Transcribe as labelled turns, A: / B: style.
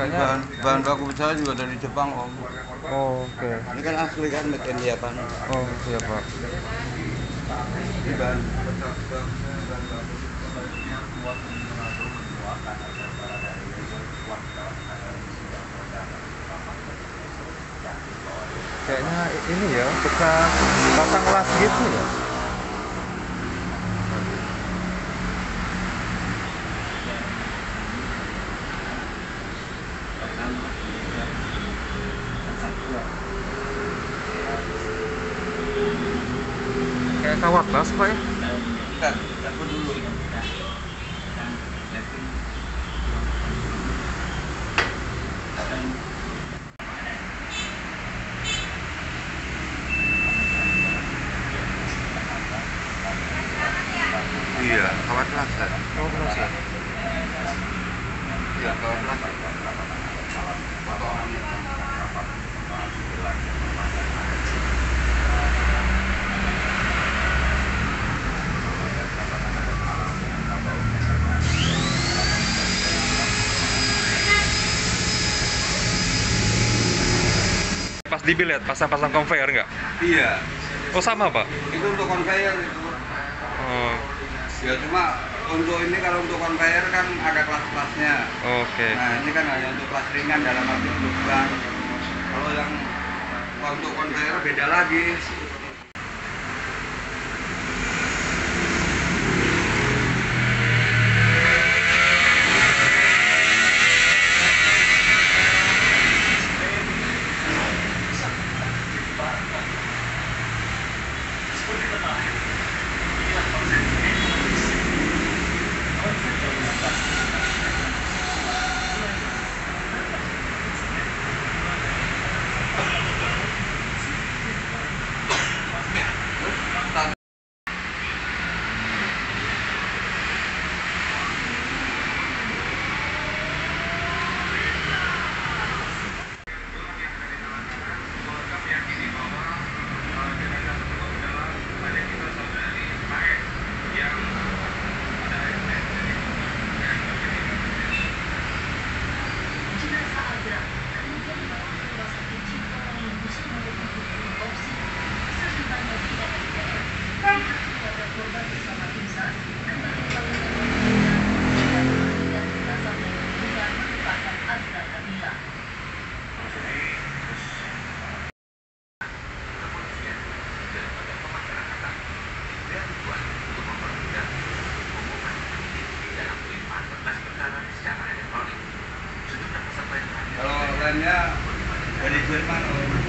A: kayaknya
B: bahan, bahan baku pesawat juga dari Jepang om.
A: Oh, oke.
B: Ini kan asli kan made in Japan.
A: Oh iya pak.
B: Ini bahan
A: kayaknya ini ya bekas pasang las gitu ya kayak kawat las pak ya?
B: Bentar, aku dulu. Iya kawat lasa
A: kawat las ya
B: iya kawat
A: pas di bilet pasang-pasang conveyor nggak?
B: Iya.
A: Oh sama pak?
B: Itu untuk conveyor itu
A: oh.
B: Ya cuma untuk ini kalau untuk conveyor kan ada kelas-kelasnya.
A: Oke.
B: Nah ini kan hanya untuk kelas ringan dalam arti untuk kalau yang untuk conveyor beda lagi kalau lainnya dari Jerman om